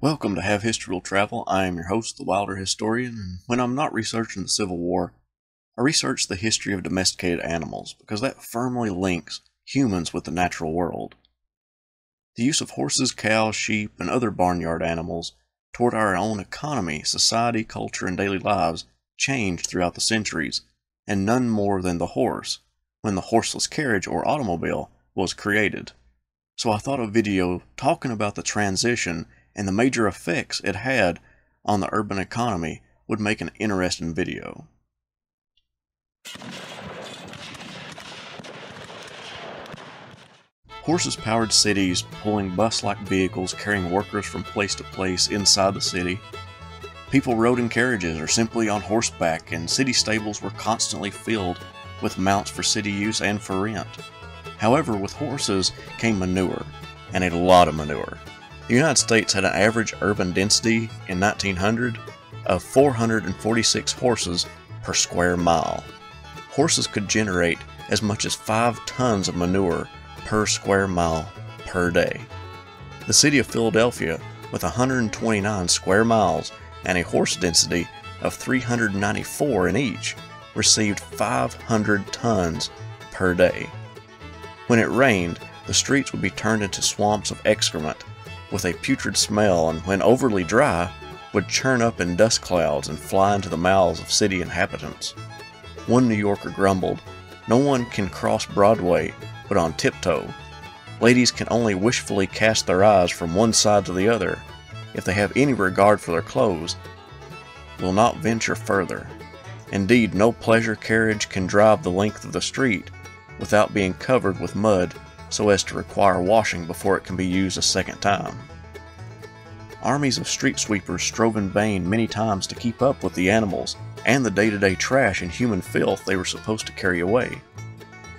Welcome to Have History Will Travel. I am your host, the Wilder Historian, and when I'm not researching the Civil War, I research the history of domesticated animals because that firmly links humans with the natural world. The use of horses, cows, sheep, and other barnyard animals toward our own economy, society, culture, and daily lives changed throughout the centuries, and none more than the horse, when the horseless carriage or automobile was created. So I thought a video talking about the transition and the major effects it had on the urban economy would make an interesting video. Horses powered cities pulling bus like vehicles carrying workers from place to place inside the city. People rode in carriages or simply on horseback, and city stables were constantly filled with mounts for city use and for rent. However, with horses came manure, and a lot of manure. The United States had an average urban density in 1900 of 446 horses per square mile. Horses could generate as much as 5 tons of manure per square mile per day. The city of Philadelphia, with 129 square miles and a horse density of 394 in each, received 500 tons per day. When it rained, the streets would be turned into swamps of excrement with a putrid smell, and when overly dry, would churn up in dust clouds and fly into the mouths of city inhabitants. One New Yorker grumbled, No one can cross Broadway but on tiptoe. Ladies can only wishfully cast their eyes from one side to the other. If they have any regard for their clothes, will not venture further. Indeed, no pleasure carriage can drive the length of the street without being covered with mud so as to require washing before it can be used a second time. Armies of street sweepers strove in vain many times to keep up with the animals and the day to day trash and human filth they were supposed to carry away.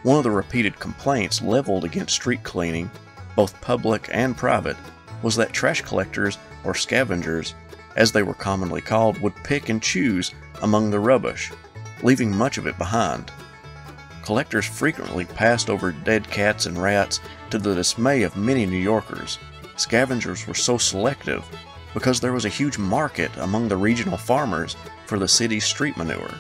One of the repeated complaints leveled against street cleaning, both public and private, was that trash collectors or scavengers, as they were commonly called, would pick and choose among the rubbish, leaving much of it behind. Collectors frequently passed over dead cats and rats to the dismay of many New Yorkers. Scavengers were so selective because there was a huge market among the regional farmers for the city's street manure.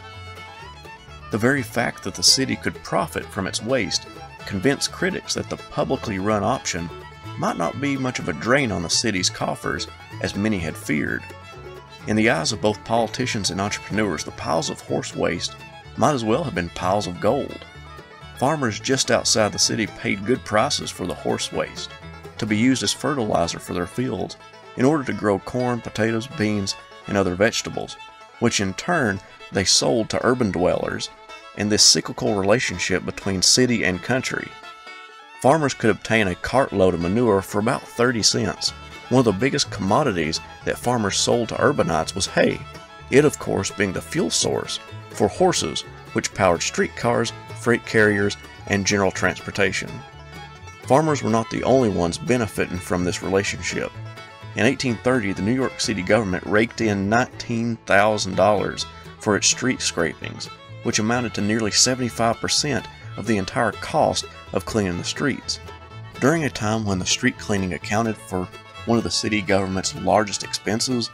The very fact that the city could profit from its waste convinced critics that the publicly run option might not be much of a drain on the city's coffers as many had feared. In the eyes of both politicians and entrepreneurs, the piles of horse waste might as well have been piles of gold. Farmers just outside the city paid good prices for the horse waste to be used as fertilizer for their fields in order to grow corn, potatoes, beans, and other vegetables, which in turn they sold to urban dwellers in this cyclical relationship between city and country. Farmers could obtain a cartload of manure for about 30 cents. One of the biggest commodities that farmers sold to urbanites was hay, it, of course, being the fuel source for horses, which powered streetcars, freight carriers, and general transportation. Farmers were not the only ones benefiting from this relationship. In 1830, the New York City government raked in $19,000 for its street scrapings, which amounted to nearly 75% of the entire cost of cleaning the streets. During a time when the street cleaning accounted for one of the city government's largest expenses,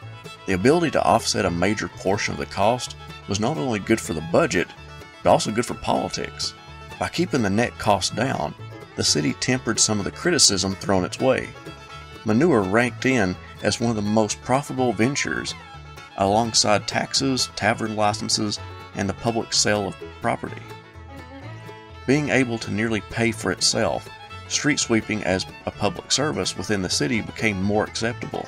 the ability to offset a major portion of the cost was not only good for the budget, but also good for politics. By keeping the net cost down, the city tempered some of the criticism thrown its way. Manure ranked in as one of the most profitable ventures, alongside taxes, tavern licenses, and the public sale of property. Being able to nearly pay for itself, street sweeping as a public service within the city became more acceptable.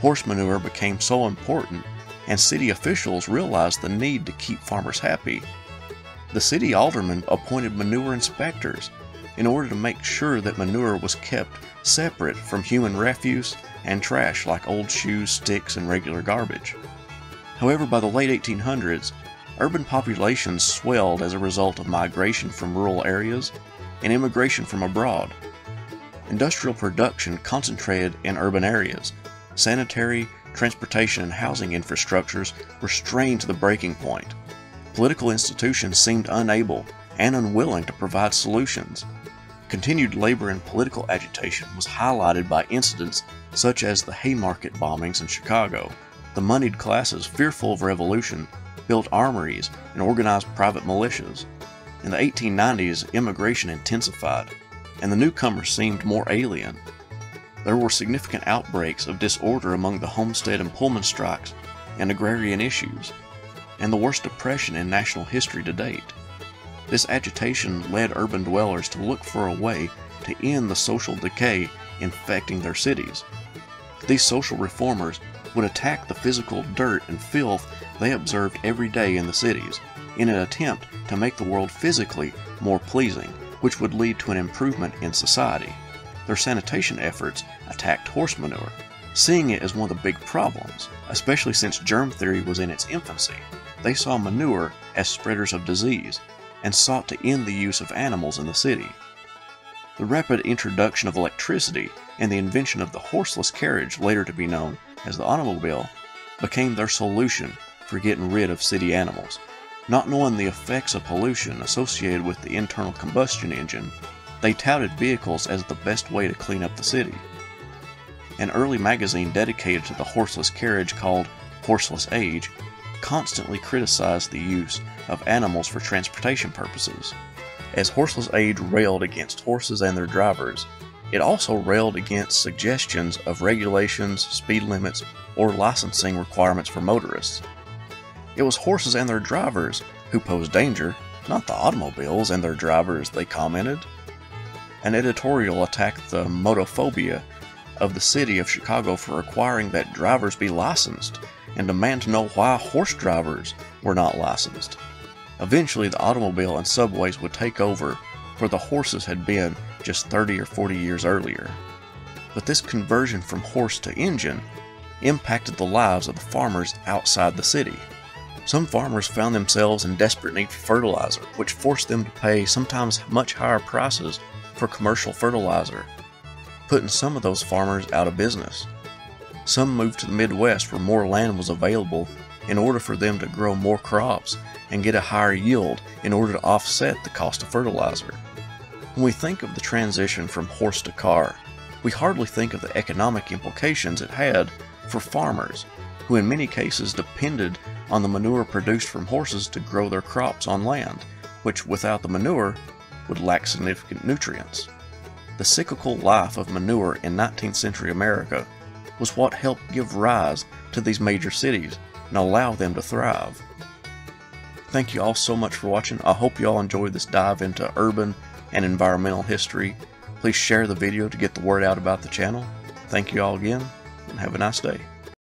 Horse manure became so important, and city officials realized the need to keep farmers happy. The city aldermen appointed manure inspectors in order to make sure that manure was kept separate from human refuse and trash like old shoes, sticks, and regular garbage. However, by the late 1800s, urban populations swelled as a result of migration from rural areas and immigration from abroad. Industrial production concentrated in urban areas. Sanitary, transportation, and housing infrastructures were strained to the breaking point. Political institutions seemed unable and unwilling to provide solutions. Continued labor and political agitation was highlighted by incidents such as the Haymarket bombings in Chicago. The moneyed classes, fearful of revolution, built armories and organized private militias. In the 1890s, immigration intensified, and the newcomers seemed more alien. There were significant outbreaks of disorder among the Homestead and Pullman strikes and agrarian issues, and the worst depression in national history to date. This agitation led urban dwellers to look for a way to end the social decay infecting their cities. These social reformers would attack the physical dirt and filth they observed every day in the cities in an attempt to make the world physically more pleasing, which would lead to an improvement in society. Their sanitation efforts attacked horse manure, seeing it as one of the big problems, especially since germ theory was in its infancy. They saw manure as spreaders of disease and sought to end the use of animals in the city. The rapid introduction of electricity and the invention of the horseless carriage, later to be known as the automobile, became their solution for getting rid of city animals. Not knowing the effects of pollution associated with the internal combustion engine, they touted vehicles as the best way to clean up the city. An early magazine dedicated to the horseless carriage called Horseless Age constantly criticized the use of animals for transportation purposes. As Horseless Age railed against horses and their drivers, it also railed against suggestions of regulations, speed limits, or licensing requirements for motorists. It was horses and their drivers who posed danger, not the automobiles and their drivers, they commented. An editorial attacked the motophobia of the city of Chicago for requiring that drivers be licensed and demand to know why horse drivers were not licensed. Eventually, the automobile and subways would take over where the horses had been just 30 or 40 years earlier. But this conversion from horse to engine impacted the lives of the farmers outside the city. Some farmers found themselves in desperate need for fertilizer, which forced them to pay sometimes much higher prices for commercial fertilizer, putting some of those farmers out of business. Some moved to the Midwest where more land was available in order for them to grow more crops and get a higher yield in order to offset the cost of fertilizer. When we think of the transition from horse to car, we hardly think of the economic implications it had for farmers, who in many cases depended on the manure produced from horses to grow their crops on land, which without the manure would lack significant nutrients. The cyclical life of manure in 19th century America was what helped give rise to these major cities and allow them to thrive. Thank you all so much for watching. I hope you all enjoyed this dive into urban and environmental history. Please share the video to get the word out about the channel. Thank you all again, and have a nice day.